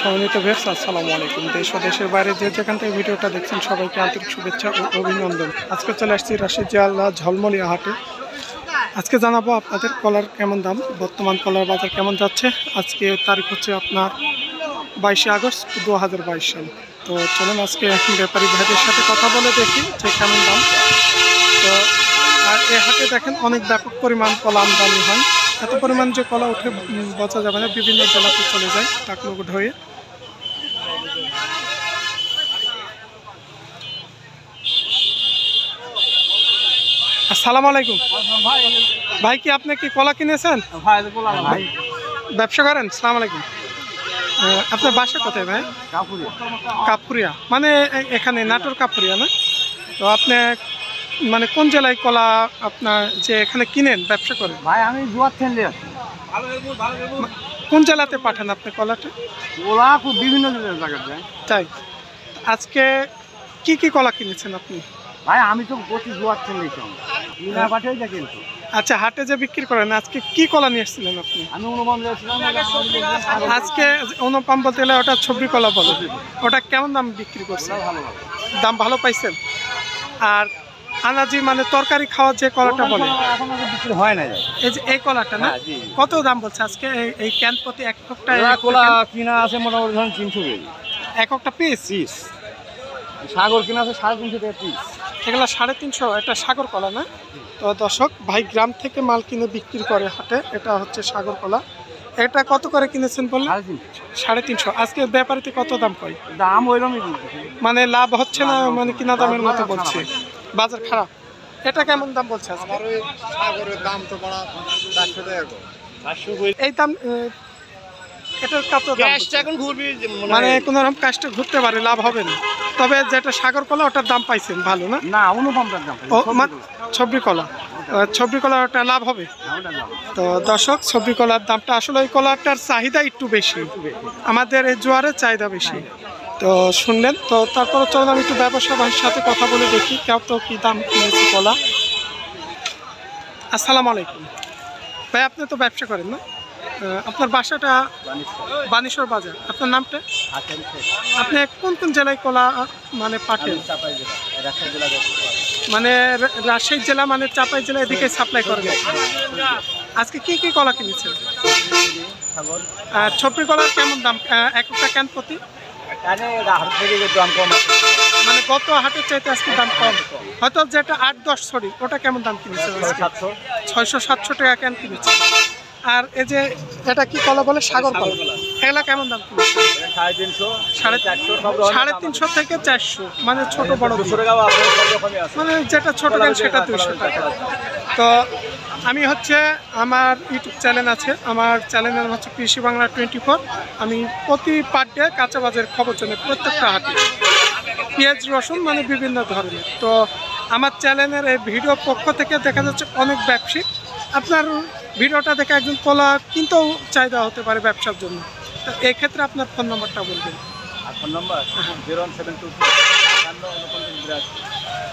সম্মানিত ভেবস আসসালামু আলাইকুম। দেশ ও দেশের বাইরে যে যেখান থেকে ভিডিওটা দেখছেন, সবাইকে আন্তরিক শুভেচ্ছা ও অভিনন্দন। আজকে চলে আসছি রাশিদ জাল্লা ঝলমলিয়া হাটে। আজকে জানাব আপনাদের কলার কেমন দাম, বর্তমান কলার বাজার কেমন যাচ্ছে। আজকে তারিখ হচ্ছে আপনার বাইশে আগস্ট দু হাজার বাইশ সাল। তো চলুন আজকে ব্যাপারী ভাইদের সাথে কথা বলে দেখি যে কেমন দাম। তো, আর এ হাটে দেখেন অনেক ব্যাপক পরিমাণ কলা আমদানি হয়। এত পরিমাণ যে কলা উঠে বচা যাবে না বিভিন্ন জেলাতে চলে যায় টাকলুট হয়ে আসসালামু আলাইকুম। ভাই কি আপনি কি কলা কিনেছেন? ব্যবসা করেন? সালাম আলাইকুম। আপনার বাসা কোথায় ভাই? কাপুরিয়া। মানে এখানে নাটোর কাপুরিয়া না? তো আপনি মানে কোন জেলায় কলা আপনার যে এখানে কিনেন ব্যবসা করেন? ভাই আমি জুয়ার আছি কোন জেলাতে পাঠান আপনি কলাটা? ওরা খুব বিভিন্ন তাই? আজকে কি কি কলা কিনেছেন আপনি? ভাই আমি তো প্রতি জুয়ার পাঠিয়ে যা কিন্তু আচ্ছা হাটে যে বিক্রি করেন আজকে কি কলা নিয়ে এসেছিলেন আপনি? আমি আজকে অনুপাম বলতে গেলে ওটা ছবি কলা বলে। ওটা কেমন দাম বিক্রি করছে ভালো ভালো দাম ভালো পাইছেন? আর আনাজি মানে তরকারি খাওয়ার যে কলাটা বলে। বিক্রি হয় না এই যে এই কলাটা না? হ্যাঁ। কত দাম বলছে আজকে এই ক্যান প্রতি এক একটা কোলা কিনা? আছে মোটামুটি ধরেন তিনশো কেজি। এক একটা পিস পিস সাগর কিনা আছে সাড়ে তিনশো টাকা পিস এগুলো সাড়ে তিনশো এটা সাগর কলা না? তো দর্শক ভাই গ্রাম থেকে মাল কিনে বিক্রি করে হাটে এটা হচ্ছে সাগর কলা। এটা কত করে কিনেছেন বললেন? সাড়ে তিনশো। আজকে ব্যাপারিতে কত দাম কয়? দাম ওইরকমই মানে লাভ হচ্ছে না মানে কিনা দামের মতো বলছে। বাজার খারাপ। এটা কেমন দাম বলছে আজকে? সাগরের দাম তো বড় চারশো টাকা এই দাম আহ, এটার কত এখন ঘুরবি মানে কোনো রকম কাজটা ঘুরতে পারে লাভ হবে না। তবে যেটা সাগর কলা ওটার দাম পাইছেন ভালো না? না দাম ছবি কলা। আহ, ছবি কলা ওটা লাভ হবে? তো দর্শক ছবি কলার দামটা আসলে ওই কলাটার চাহিদা একটু বেশি। আমাদের এই জোয়ারের চাহিদা বেশি। তো শুনলেন, তো তারপর চলুন আমি একটু ব্যবসা সাথে কথা বলে দেখি, কেউ তো কী দাম কিনেছে কলা আসসালামু আলাইকুম। ভাই, আপনি তো ব্যবসা করেন না? আপনার বাসাটা বানেশ্বর বাজার। আপনার নামটা? আপনি কোন কোন জেলায় কলা মানে পাঠেন? মানে রাজশাহী জেলা মানে চাপাই জেলা এদিকে সাপ্লাই করেন? আজকে কি কি কলা কিনেছেন? ছপরি কলার কেমন দাম? এক একটা ক্যান প্রতি? মানে গত হাটের চাইতে আজকে দাম কম? হয়তো যেটা আট দশ ছড়ি ওটা কেমন দাম আজকে? ছয়শো সাতশো। টাকা ক্যান কিনেছে? আর এই যে এটা কি কলা বলে? সাগর কলা। এগুলা কেমন দাম কিনেছে? সাড়ে সাড়ে তিনশো থেকে চারশো মানে ছোট বড় মানে যেটা ছোট ক্যান সেটা দুশো টাকা। তো আমি হচ্ছে আমার ইউটিউব চ্যানেল আছে। আমার চ্যানেলের নাম হচ্ছে কৃষি বাংলা টোয়েন্টি ফোর। আমি প্রতি পার ডে কাঁচা বাজারের খবর জানি প্রত্যেকটা হাটে। পেঁয়াজ রসুন মানে বিভিন্ন ধরনের। তো আমার চ্যানেলের এই ভিডিও পক্ষ থেকে দেখা যাচ্ছে অনেক ব্যবসায়িক আপনার ভিডিওটা দেখে একজন কলা কিনতেও চাহিদা হতে পারে ব্যবসার জন্য। তো এক্ষেত্রে আপনার ফোন নম্বরটা বলবেন।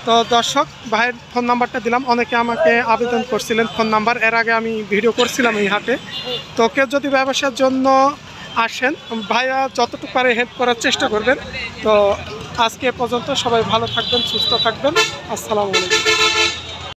তো দর্শক, ভাইয়ের ফোন নাম্বারটা দিলাম। অনেকে আমাকে আবেদন করছিলেন ফোন নাম্বার এর আগে আমি ভিডিও করছিলাম এই হাটে। তো কেউ যদি ব্যবসার জন্য আসেন, ভাইয়া যতটুকু পারে হেল্প করার চেষ্টা করবেন। তো আজকে পর্যন্ত সবাই ভালো থাকবেন, সুস্থ থাকবেন। আসসালামু আলাইকুম।